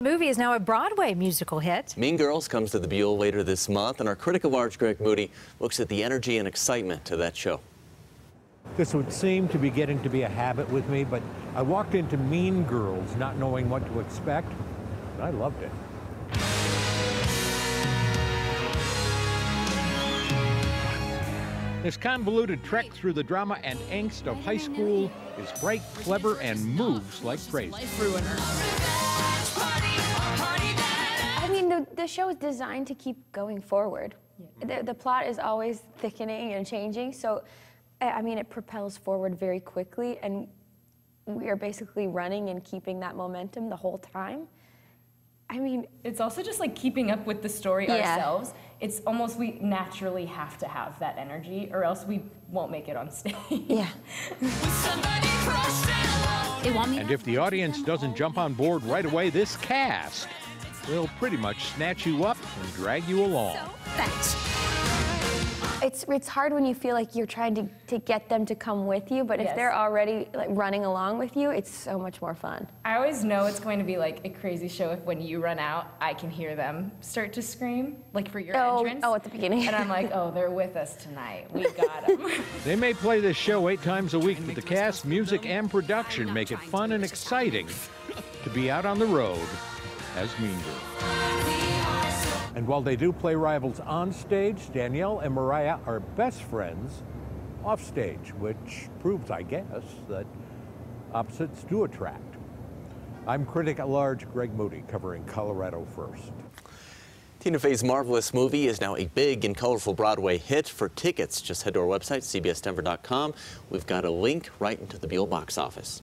The movie is now a Broadway musical hit. Mean Girls comes to the Buell later this month, and our critic of arts, Greg Moody, looks at the energy and excitement of that show. This would seem to be getting to be a habit with me, but I walked into Mean Girls not knowing what to expect, and I loved it. This convoluted trek through the drama and angst of high school is bright, clever, and moves like crazy. The, the show is designed to keep going forward. The, the plot is always thickening and changing, so I I mean, it propels forward very quickly, and we are basically running and keeping that momentum the whole time. I mean, It's also just like keeping up with the story Yeah. ourselves. It's almost we naturally have to have that energy, or else we won't make it on stage. yeah. They want me And if the audience doesn't jump on board right away, this cast will pretty much snatch you up and drag you along. thanks. It's, it's hard when you feel like you're trying to, to get them to come with you, but if they're already like running along with you, it's so much more fun. I always know it's going to be like a crazy show if when you run out, I can hear them start to scream, like for your Oh, entrance. oh, at the beginning. And I'm like, oh, they're with us tonight. We got them. They may play this show eight times a week, but the cast, music, and production make it fun and exciting to be out on the road as Mean Girls. And while they do play rivals on stage, Danielle and Mariah are best friends off stage, which proves, I guess, that opposites do attract. I'm critic at large Greg Moody, covering Colorado First. Tina Fey's marvelous movie is now a big and colorful Broadway hit. For tickets, just head to our website, cbsdenver.com. We've got a link right into the Buell box office.